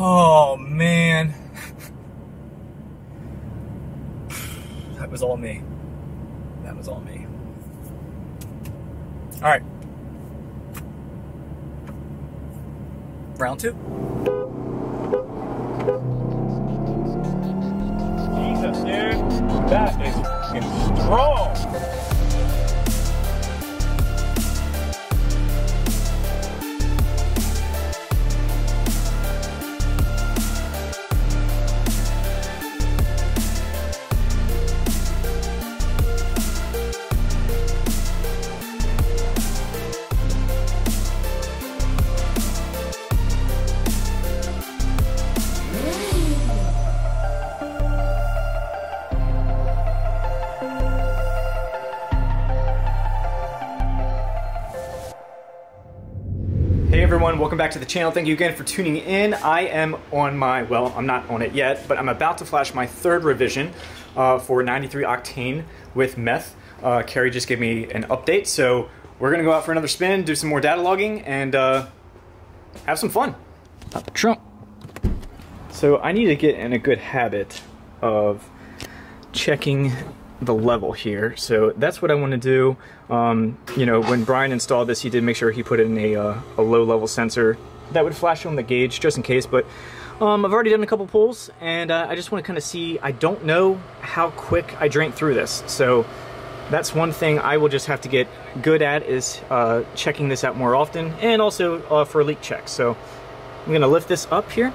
Oh man. That was all me. That was all me. All right. Round two. Jesus, dude. That is strong. Everyone, welcome back to the channel. Thank you again for tuning in. I am on my, well, I'm not on it yet, but I'm about to flash my third revision uh, for 93 Octane with meth. Uh, Cary just gave me an update, so we're gonna go out for another spin, do some more data logging, and uh, have some fun. The trunk. So I need to get in a good habit of checking the level here. So that's what I want to do. Um, you know, when Brian installed this, he did make sure he put in a, uh, a low level sensor that would flash on the gauge just in case. But um, I've already done a couple pulls and uh, I just want to kind of see, I don't know how quick I drank through this. So that's one thing I will just have to get good at is uh, checking this out more often and also uh, for leak checks. So I'm going to lift this up here.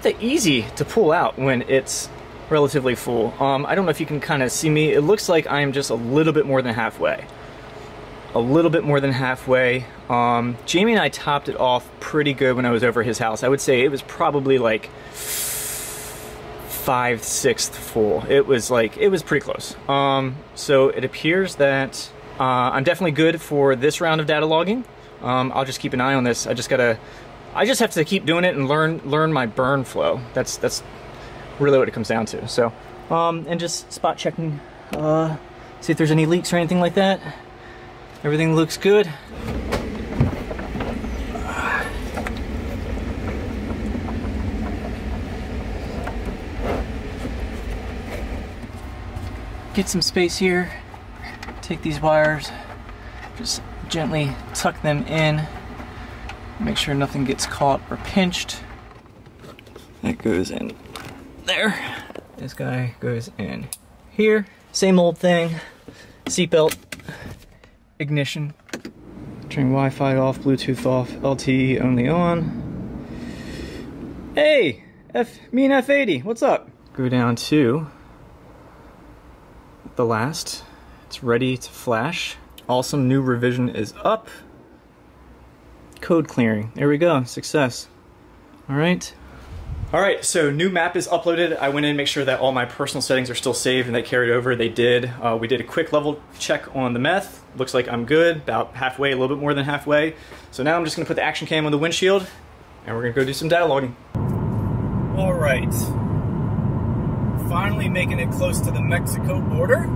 Not that easy to pull out when it's relatively full. Um, I don't know if you can kind of see me. It looks like I'm just a little bit more than halfway. A little bit more than halfway. Um, Jamie and I topped it off pretty good when I was over his house. I would say it was probably like five sixth full. It was like, it was pretty close. Um, so it appears that uh, I'm definitely good for this round of data logging. Um, I'll just keep an eye on this. I just gotta I just have to keep doing it and learn learn my burn flow. That's that's really what it comes down to. So, um, and just spot checking, uh, see if there's any leaks or anything like that. Everything looks good. Get some space here. Take these wires, just gently tuck them in. Make sure nothing gets caught or pinched. That goes in there. This guy goes in here. Same old thing. Seatbelt, ignition, turn Wi-Fi off, Bluetooth off, LTE only on. Hey, F me and F80, what's up? Go down to the last. It's ready to flash. Awesome new revision is up code clearing. There we go, success. All right. All right, so new map is uploaded. I went in and make sure that all my personal settings are still saved and they carried over. They did. Uh, we did a quick level check on the meth. Looks like I'm good, about halfway, a little bit more than halfway. So now I'm just gonna put the action cam on the windshield and we're gonna go do some data logging. All right. Finally making it close to the Mexico border.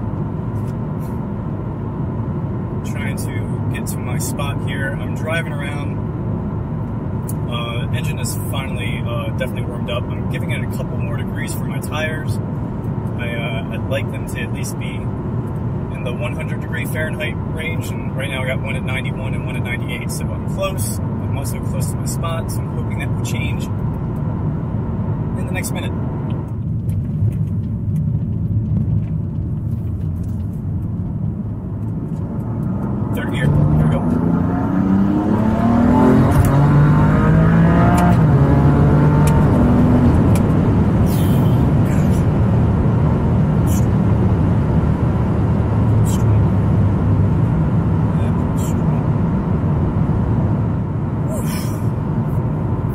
To get to my spot here. I'm driving around uh, engine is finally uh, definitely warmed up. I'm giving it a couple more degrees for my tires. I, uh, I'd like them to at least be in the 100 degree Fahrenheit range, and right now I got one at 91 and one at 98, so I'm close. I'm also close to my spot, so I'm hoping that will change in the next minute. Third gear. Here we go.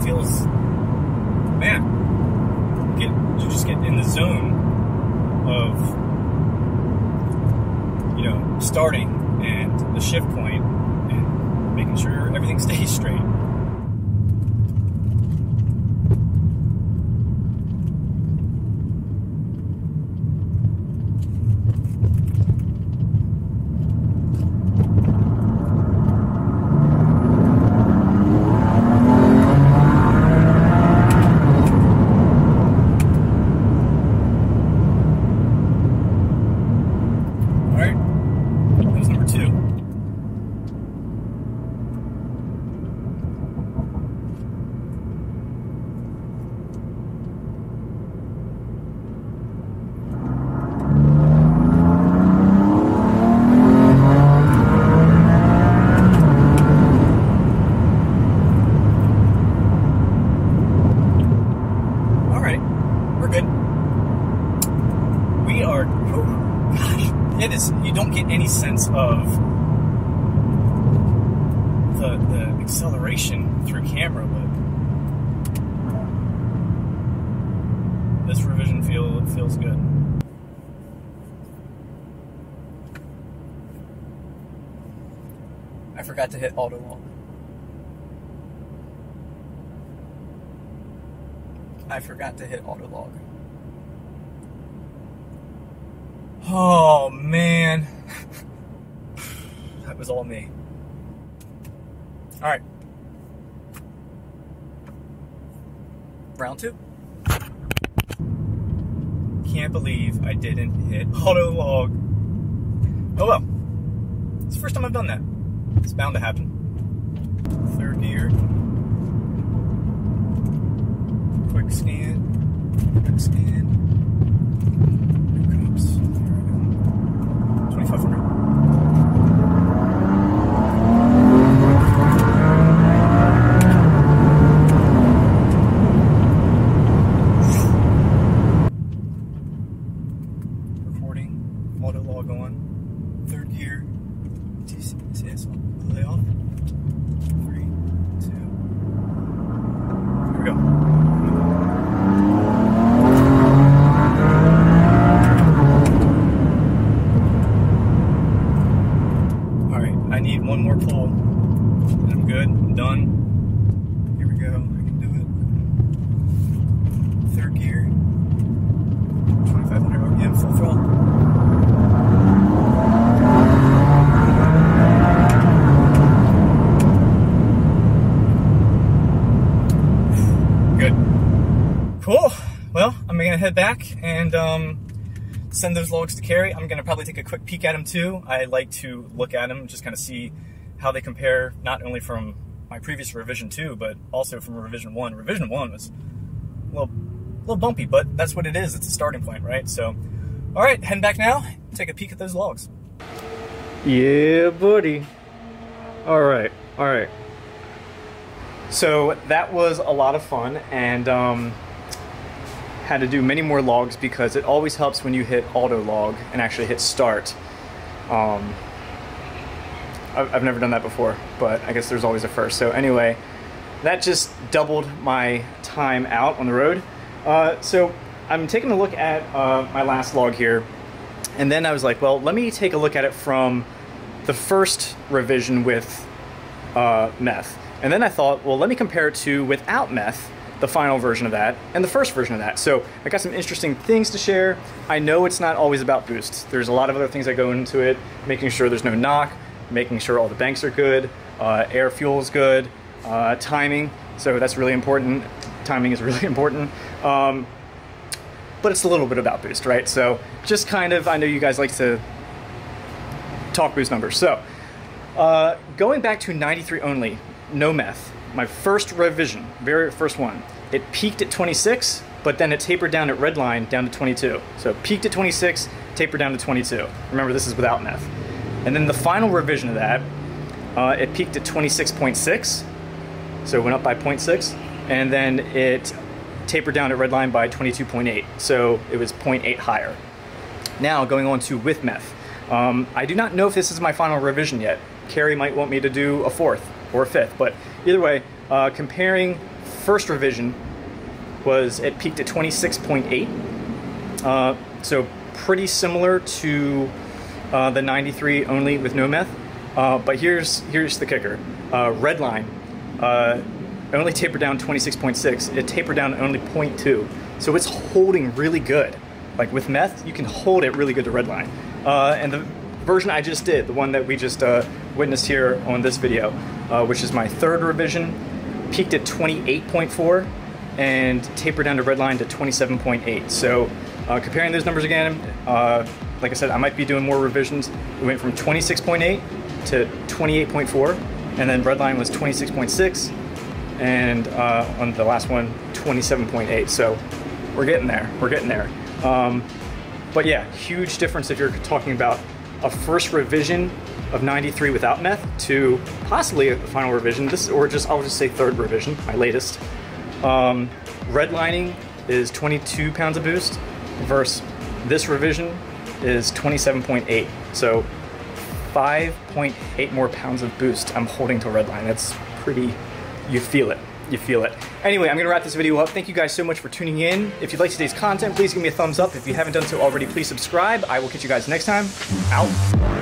Feels, man, get you just get in the zone of, you know, starting and the shift point and making sure everything stays straight. start, whew, gosh, it is. You don't get any sense of the the acceleration through camera, but this revision feel feels good. I forgot to hit auto log. I forgot to hit auto log. Oh man. Was all me. Alright. Round two. Can't believe I didn't hit auto log. Oh well. It's the first time I've done that. It's bound to happen. Third gear. Quick scan. Quick scan. Here comes. Here we go. 2500. Log on. Third gear. TCS lay off. Three, two. Here we go. All right, I need one more pull, and I'm good. I'm done. Here we go. I can do it. Third gear. 2500 RPM, full throttle. Good. Cool. Well, Head back and um, send those logs to Cary. I'm gonna probably take a quick peek at them too. I like to look at them, just kind of see how they compare, not only from my previous revision two, but also from revision one. Revision one was a little, a little bumpy, but that's what it is. It's a starting point, right? So, all right, heading back now. Take a peek at those logs. Yeah, buddy. All right, all right. So that was a lot of fun, and um, had to do many more logs because it always helps when you hit auto log and actually hit start. Um, I've, never done that before, but I guess there's always a first. So anyway, that just doubled my time out on the road. Uh, so I'm taking a look at uh, my last log here, and then I was like, well, let me take a look at it from the first revision with uh, meth. And then I thought, well, let me compare it to without meth, the final version of that, and the first version of that. So I got some interesting things to share. I know it's not always about boosts. There's a lot of other things that go into it, making sure there's no knock, making sure all the banks are good, uh, air fuel is good, uh, timing. So that's really important. Timing is really important. Um, but it's a little bit about boost, right? So just kind of, I know you guys like to talk boost numbers. So uh, going back to 93 only, no meth, my first revision, very first one, it peaked at 26, but then it tapered down at redline down to 22. So it peaked at 26, tapered down to 22. Remember, this is without meth. And then the final revision of that, uh, it peaked at 26.6, so it went up by 0.6, and then it tapered down at redline by 22.8, so it was 0.8 higher. Now going on to with meth. Um, I do not know if this is my final revision yet. Cary might want me to do a fourth or a fifth, but either way, uh, comparing first revision was it peaked at 26.8, uh, so pretty similar to uh, the 93 only with no meth. Uh, but here's here's the kicker: uh, Redline uh, only tapered down 26.6. It tapered down only 0.2, so it's holding really good. Like with meth, you can hold it really good to Redline. Uh, and the version I just did, the one that we just witnessed here on this video, uh, which is my third revision, peaked at 28.4 and tapered down to redline to 27.8. So uh, comparing those numbers again, uh, like I said, I might be doing more revisions. We went from 26.8 to 28.4, and then redline was 26.6, and uh, on the last one, 27.8. So we're getting there. We're getting there. Um, but yeah, huge difference if you're talking about a first revision of 93 without meth to possibly a final revision. This or just I'll just say third revision, my latest. Um, redlining is 22 pounds of boost versus This revision is 27.8. So 5.8 more pounds of boost I'm holding to redline. That's pretty, you feel it. You feel it. Anyway, I'm gonna wrap this video up. Thank you guys so much for tuning in. If you like today's content, please give me a thumbs up. If you haven't done so already, please subscribe. I will catch you guys next time. Out.